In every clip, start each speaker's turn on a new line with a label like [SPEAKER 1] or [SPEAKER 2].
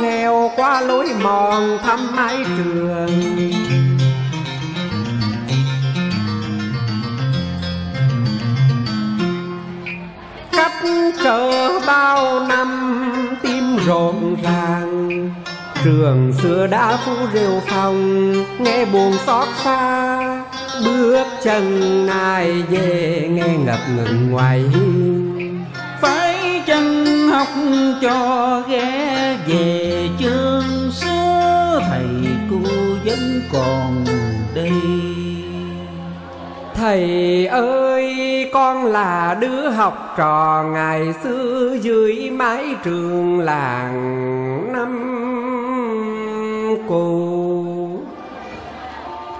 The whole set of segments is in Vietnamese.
[SPEAKER 1] nghèo qua lối mòn thăm mái trường. Trở bao năm tim rộn ràng. Trường xưa đã phủ rêu phong nghe buồn xót xa. Bước chân ai về nghe ngập ngừng ngoài
[SPEAKER 2] phải chân học cho ghé về chương xưa, thầy cô vẫn còn đây?
[SPEAKER 1] Thầy ơi, con là đứa học trò ngày xưa dưới mái trường làng năm cũ.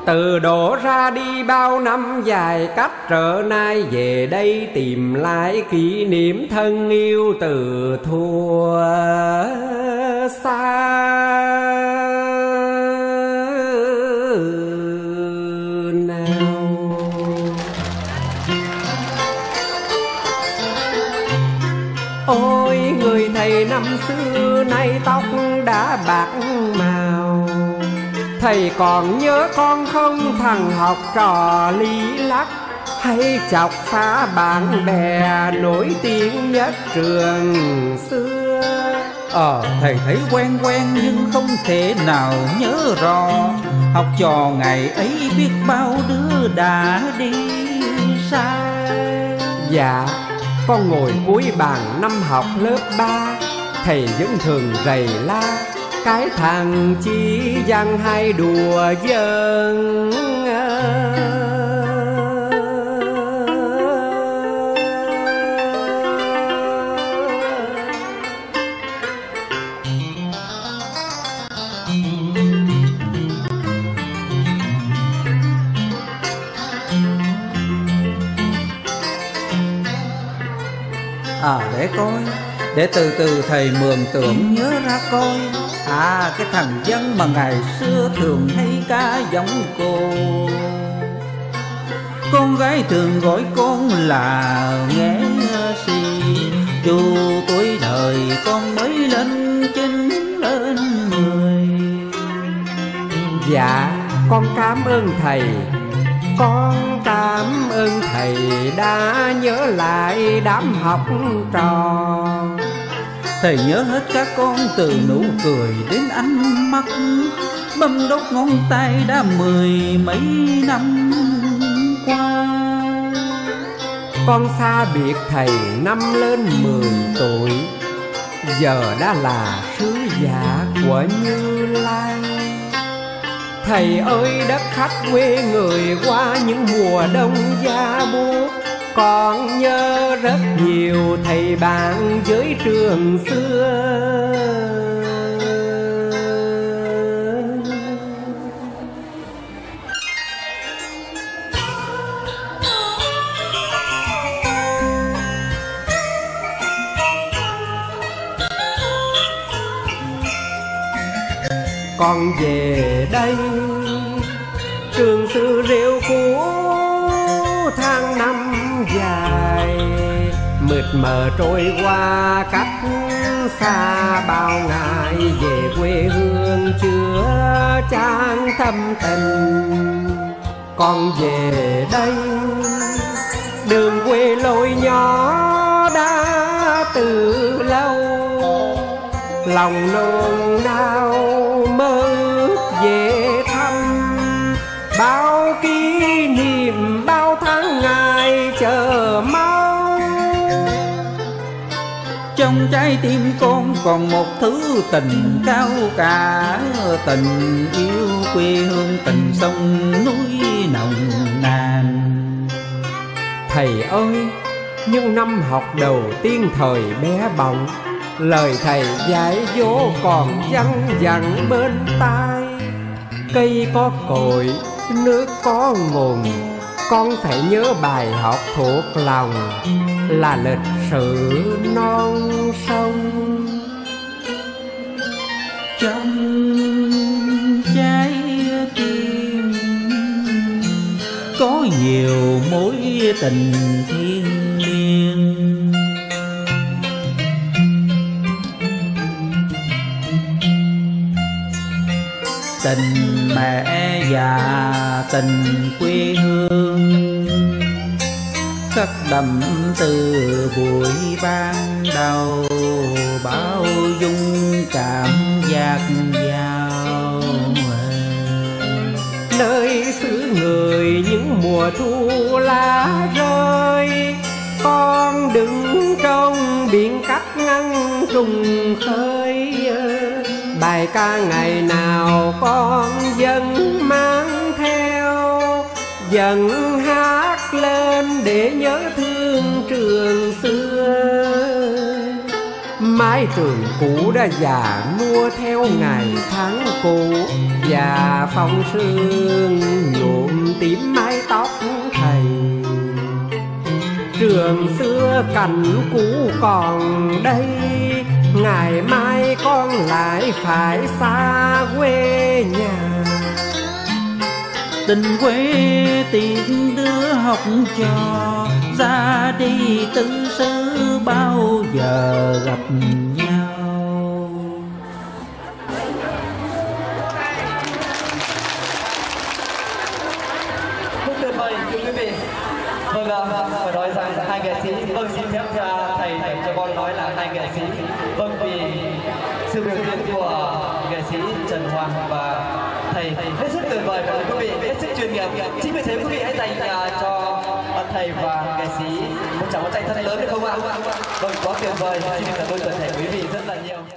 [SPEAKER 1] Từ đổ ra đi bao năm dài cách trở nay, về đây tìm lại kỷ niệm thân yêu từ thua xa. Ôi người thầy năm xưa nay tóc đã bạc màu. Thầy còn nhớ con không? Thằng học trò lý lắc Hay chọc phá bạn bè nổi tiếng nhất trường xưa.
[SPEAKER 2] Ờ thầy thấy quen quen nhưng không thể nào nhớ rõ. Học trò ngày ấy biết bao đứa đã đi xa.
[SPEAKER 1] Dạ, con ngồi cuối bàn năm học lớp ba. Thầy vẫn thường rầy la, Cái thằng chi văn hay đùa giỡn
[SPEAKER 2] à? À để coi. Để từ từ thầy mường tưởng nhớ ra coi. À cái thằng dân mà ngày xưa thường hay ca giống cô. Con gái thường gọi con là nghe si. Dù tuổi đời con mới lên chín lên mười.
[SPEAKER 1] Dạ, con cảm ơn thầy. Con cảm ơn thầy đã nhớ lại đám học trò.
[SPEAKER 2] Thầy nhớ hết các con từ nụ cười đến ánh mắt Bấm đốt ngón tay đã mười mấy năm qua.
[SPEAKER 1] Con xa biệt thầy năm lên mười tuổi Giờ đã là sứ giả của Như Lai Thầy ơi, đất khách quê người qua những mùa đông giá buốt Con nhớ rất nhiều, thầy bạn với trường xưa. Con về đây. Trường sư rêu cũ tháng năm dài, mịt mờ trôi qua cách xa bao ngày. Về quê hương chưa chan thâm tình. Con về đây, đường quê lối nhỏ đã từ lâu. Lòng nôn nao bao kỷ niệm bao tháng ngày chờ mong.
[SPEAKER 2] Trong trái tim con còn một thứ tình cao cả Tình yêu quê hương tình sông núi nồng nàn.
[SPEAKER 1] Thầy ơi những năm học đầu tiên thời bé bỏng lời thầy dạy dỗ còn văng vẳng bên tai. Cây có cội nước có nguồn con phải nhớ bài học thuộc lòng, là lịch sử non sông.
[SPEAKER 2] Trong trái tim có nhiều mối tình thiên tình mẹ già tình quê hương. Khắc đậm từ buổi ban đầu, bao dung cảm giác giàu
[SPEAKER 1] nơi xứ người những mùa thu lá rơi, con đứng trong biển cắt ngăn trùng khơi bài ca ngày nào con vẫn mang theo. Dần hát lên để nhớ thương trường xưa. Mái trường cũ đã già nua theo ngày tháng cũ. Và phong sương nhuộm tím mái tóc thầy. Trường xưa cảnh cũ còn đây ngày mai con lại phải xa quê nhà.
[SPEAKER 2] Tình quê tìm đứa học trò ra đi tư xứ bao giờ gặp nhau.
[SPEAKER 3] Quý vị vâng ạ. Phải nói rằng hai nghệ sĩ vâng xin phép à, thầy thầy cho con nói là hai nghệ sĩ. Vâng vì sự biểu diễn của nghệ sĩ trần hoàng và thầy hết sức tuyệt vời. Và quý vị hết sức chuyên nghiệp. Chính vì thế quý vị hãy dành à, cho thầy và nghệ sĩ một tràng pháo tay thật lớn được không ạ? Vâng quá tuyệt vời. Xin cảm ơn toàn thể quý vị rất là nhiều.